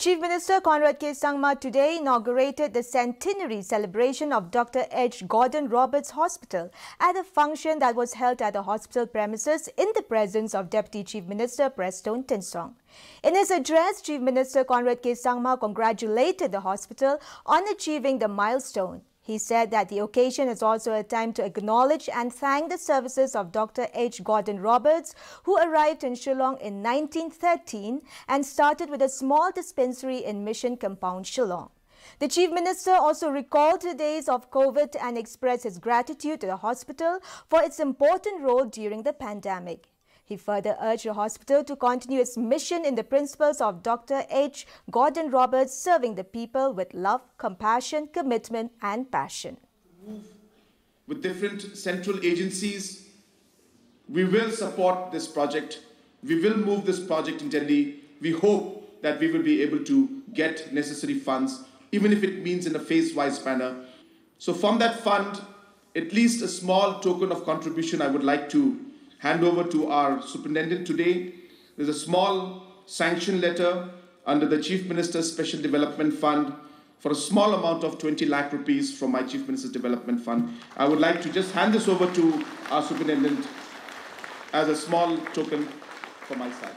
Chief Minister Conrad K. Sangma today inaugurated the centenary celebration of Dr. H. Gordon Roberts Hospital at a function that was held at the hospital premises in the presence of Deputy Chief Minister Preston Tynsong. In his address, Chief Minister Conrad K. Sangma congratulated the hospital on achieving the milestone. He said that the occasion is also a time to acknowledge and thank the services of Dr. H. Gordon Roberts, who arrived in Shillong in 1913 and started with a small dispensary in Mission Compound, Shillong. The Chief Minister also recalled the days of COVID and expressed his gratitude to the hospital for its important role during the pandemic. He further urged the hospital to continue its mission in the principles of Dr. H. Gordon Roberts, serving the people with love, compassion, commitment, and passion. With different central agencies, we will support this project. We will move this project in Delhi. We hope that we will be able to get necessary funds, even if it means in a phase-wise manner. So from that fund, at least a small token of contribution I would like to hand over to our superintendent today. There's a small sanction letter under the Chief Minister's Special Development Fund for a small amount of 20 lakh rupees from my Chief Minister's Development Fund. I would like to just hand this over to our superintendent as a small token from my side.